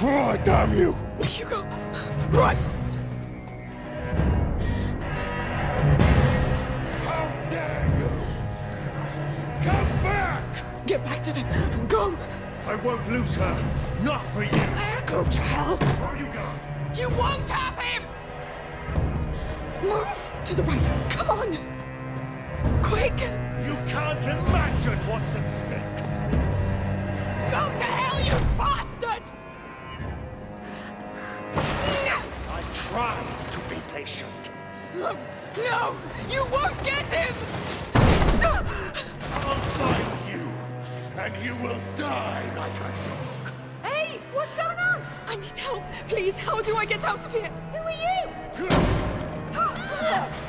Oh, damn you! Hugo, run! How dare you! Come back! Get back to them. Go! I won't lose her. Not for you. Go to hell. Where are you going? You won't have him! Move to the right. Come on! Quick! You can't imagine what's at stake. Go to hell, you bastard! Tried to be patient. No, no! You won't get him! I'll find you, and you will die like a dog. Hey, what's going on? I need help. Please, how do I get out of here? Who are you?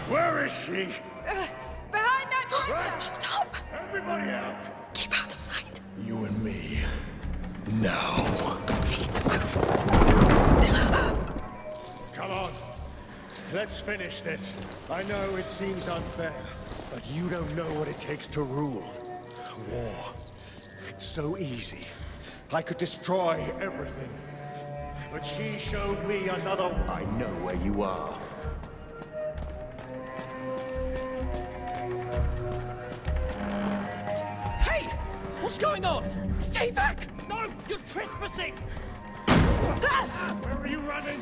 Where is she? Uh, behind that tractor! Shut up! Everybody out! Keep out of sight. You and me. Now. Need Let's finish this. I know it seems unfair, but you don't know what it takes to rule. War. It's so easy. I could destroy everything. But she showed me another... I know where you are. Hey! What's going on? Stay back! No! You're trespassing! Ah! Where are you running?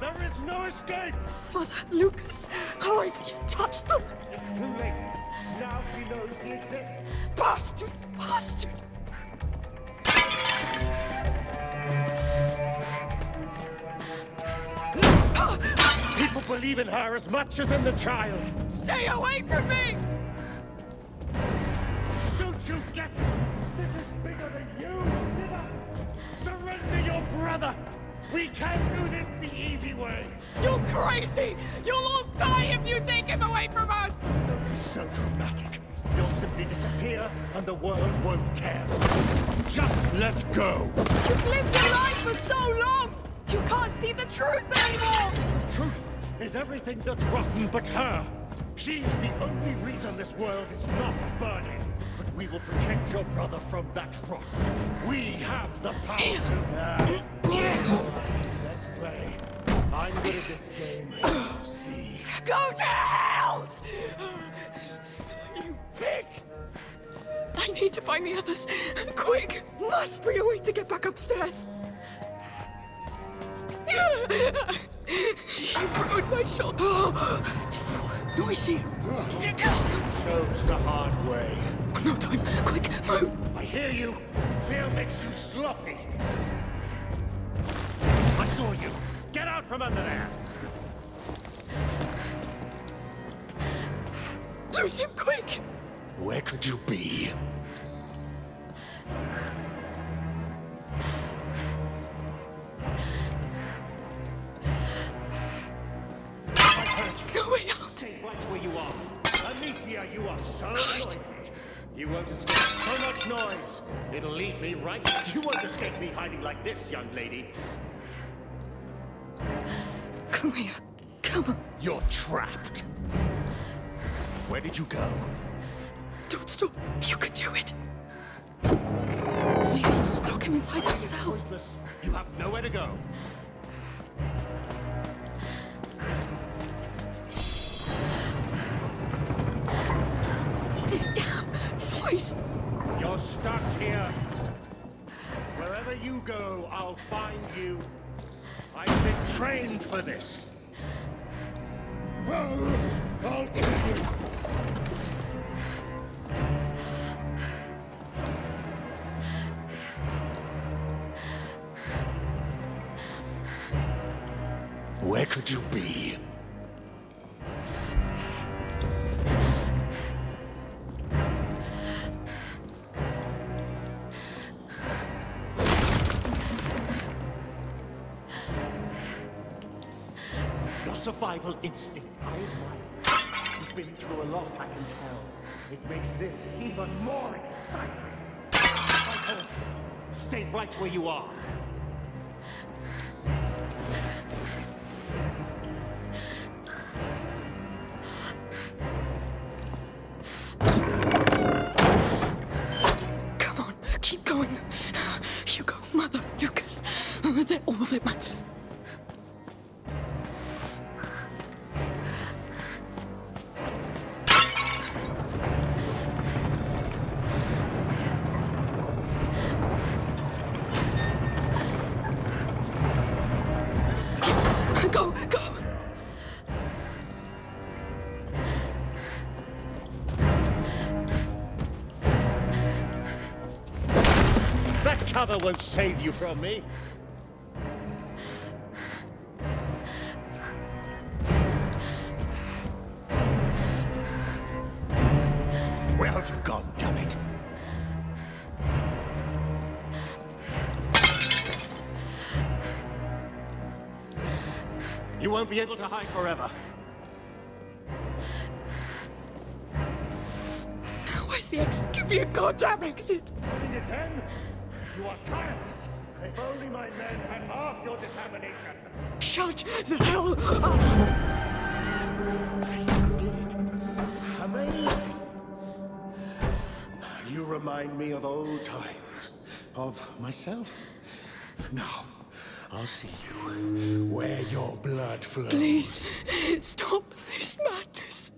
There is no escape! Mother, Lucas, hurry, please touch them! It's too late. Now she knows he exists. Bastard! Bastard! People believe in her as much as in the child. Stay away from me! Don't you get it? This is bigger than you! Surrender your brother! We can't do this way! You're crazy! You'll all die if you take him away from us! Don't be so dramatic. You'll simply disappear and the world won't care. Just let go! You've lived a life for so long! You can't see the truth anymore! Truth is everything that's rotten but her. She's the only reason this world is not burning. But we will protect your brother from that rot. We have the power to... Ah, good at this game. See. Go to hell! You pig! I need to find the others. Quick! Must be a way to get back upstairs. You've ruined my shoulder. Noisy. Chose the hard way. No time. Quick, move. I hear you. Fear makes you sloppy. I saw you. Get out from under there. Lose him quick. Where could you be? No way out. Stay right where you are. Amicia, you are so Right. noisy. You won't escape so much noise. It'll lead me right. You won't escape me hiding like this, young lady. Come here. Come on. You're trapped. Where did you go? Don't stop. You can do it. Maybe lock him inside those cells. You have nowhere to go. This damn noise. You're stuck here. Wherever you go, I'll find you. Been trained for this. I'll kill you. Where could you be? Survival instinct. I admire. You've been through a lot, I can tell. It makes this even more exciting. Stay right where you are. Go, go! That cover won't save you from me. You won't be able to hide forever. Where's the exit? Give me a goddamn exit! Doing it then? You are tireless. If only my men had half your determination. Shut the hell up! Amazing. You remind me of old times, of myself. Now, I'll see you where your blood flows. Please, stop this madness.